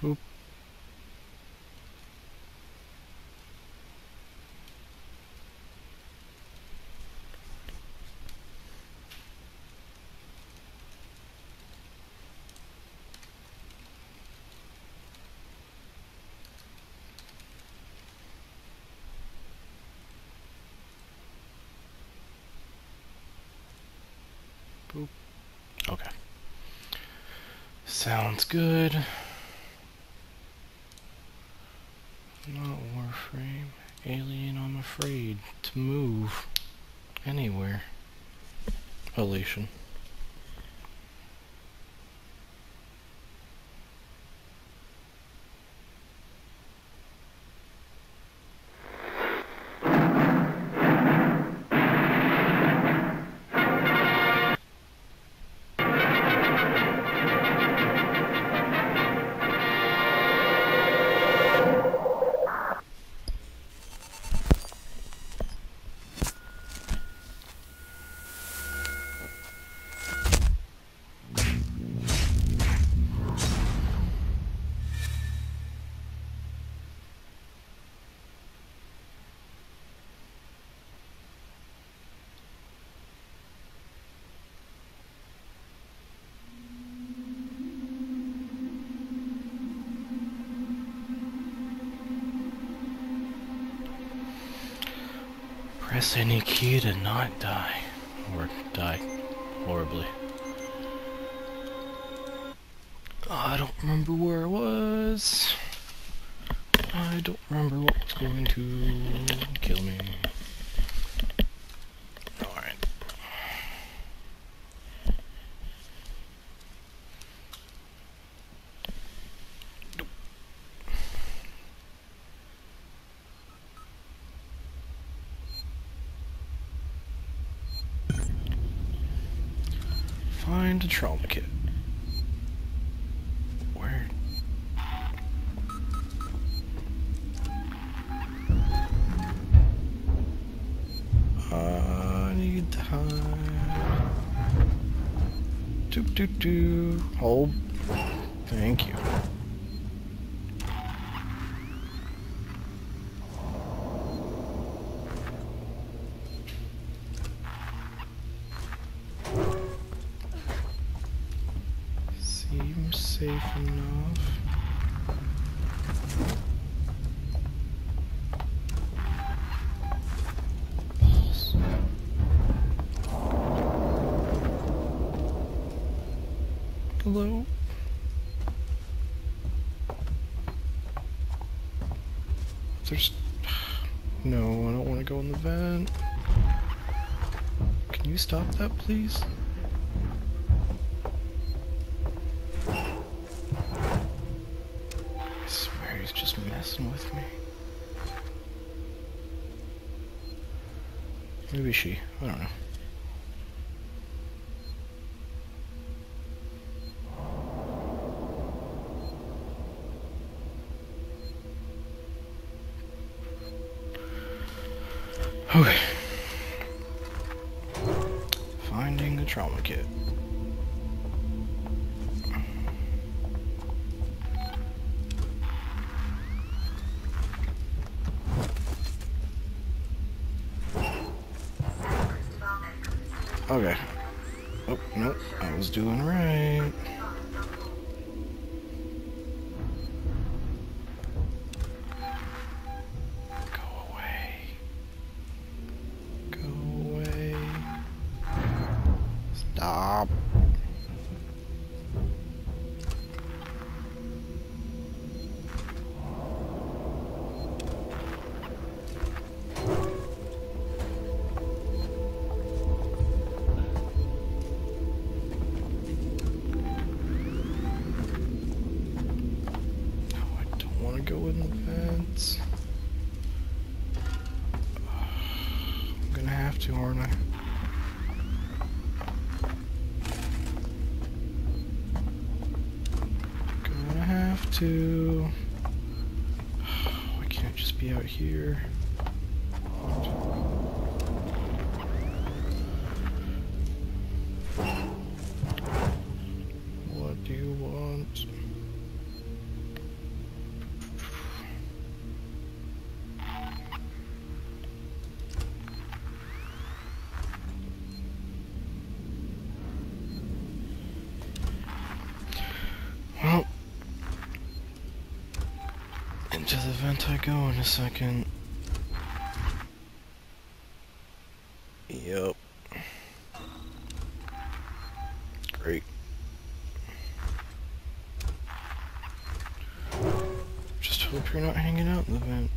Boop. Okay. Sounds good. Not Warframe. Alien, I'm afraid to move anywhere. Elation. Press any key to not die. Or die horribly. I don't remember where I was. I don't remember what was going to kill me. Find a trauma kit. Where? I need time. Doop doop doop. Hold. Thank you. Safe Hello? There's... No, I don't want to go in the vent. Can you stop that, please? Messing with me. Maybe she. I don't know. Okay. Finding the trauma kit. Okay. Oh, nope. I was doing right. Go in vents. I'm gonna have to, aren't I? Gonna have to. Why can't just be out here? Vent I go in a second. Yep. Great. Just hope you're not hanging out in the vent.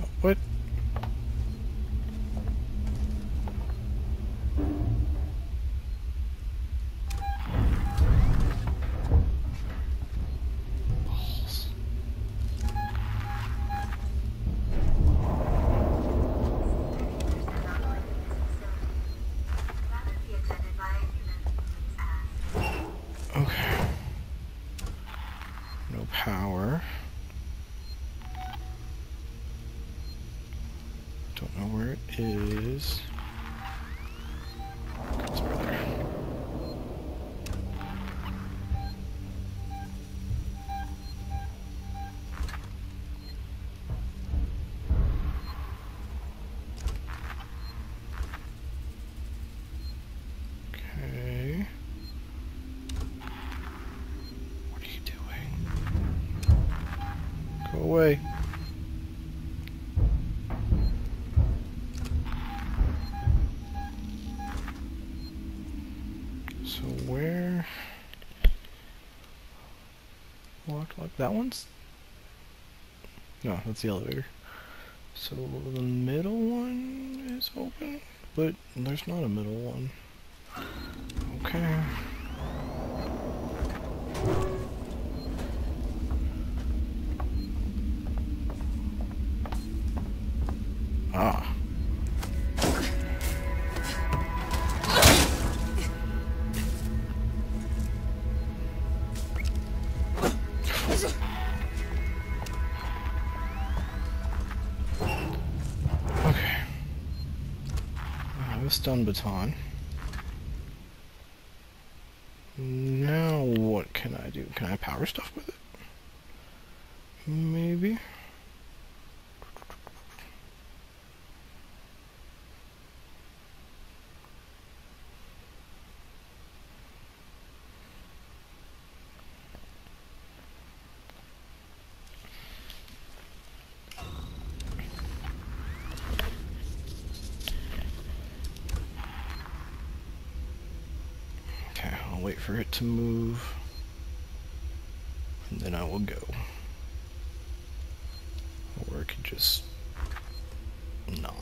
Oh, What? Balls. Okay. No power. Don't know where it is. Locked, locked. That one's. No, that's the elevator. So the middle one is open, but there's not a middle one. Okay. Ah. A stun baton. Now what can I do? Can I power stuff with it? Maybe. Okay, I'll wait for it to move. And then I will go. Or I could just not.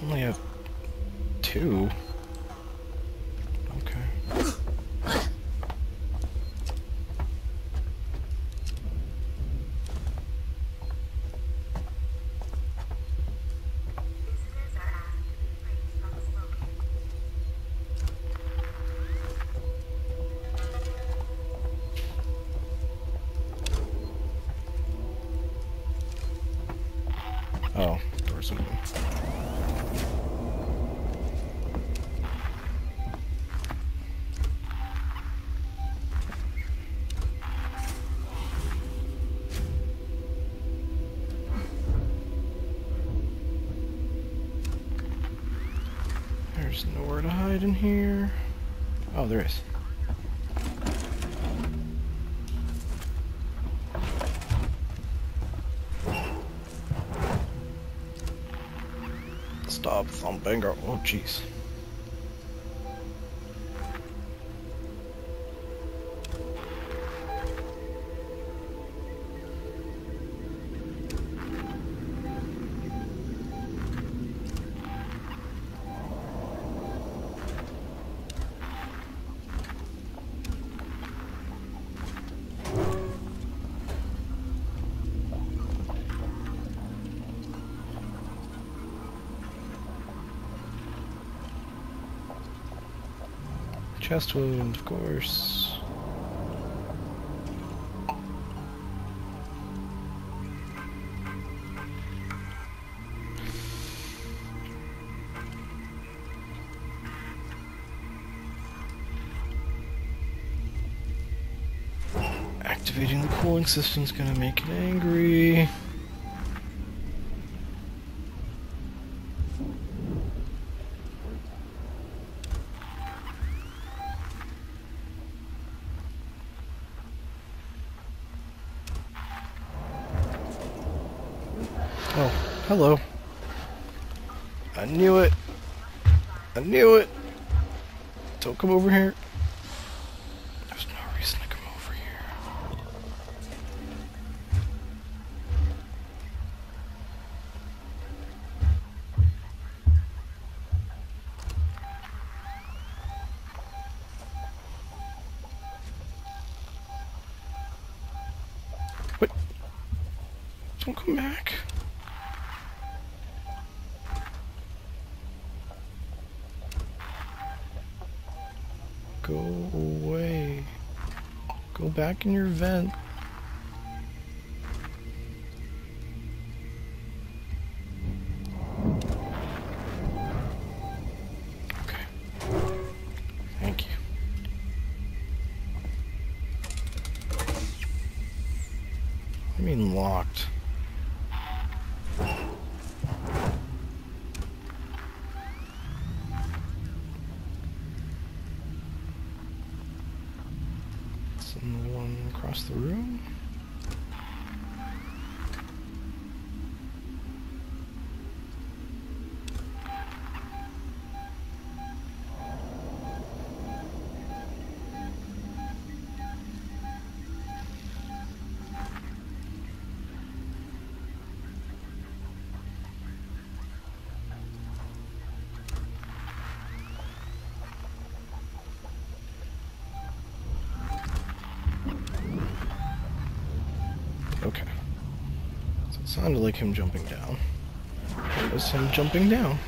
Only have two. Oh, open. There's Stop thumping. or- Oh, jeez. Chest wound, of course. Activating the cooling system's gonna make it angry. Oh, hello. I knew it. I knew it. Don't come over here. Go away. Go back in your vent. Across the room? Sounded like him jumping down. It was him jumping down.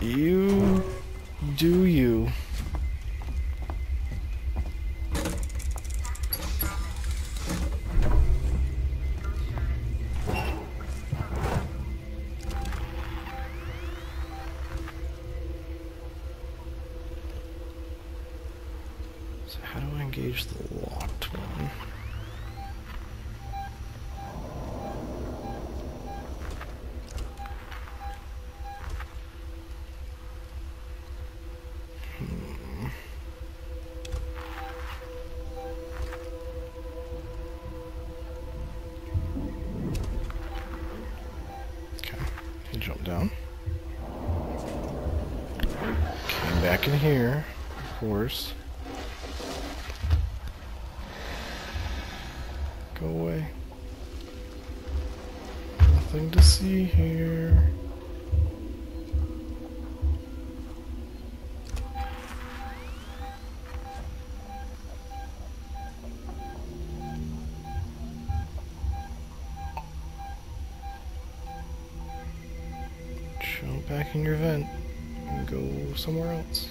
You do you. Down. Came back in here, of course. Go away. Nothing to see here. Your vent and go somewhere else.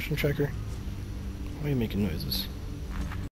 Motion tracker. Why are you making noises?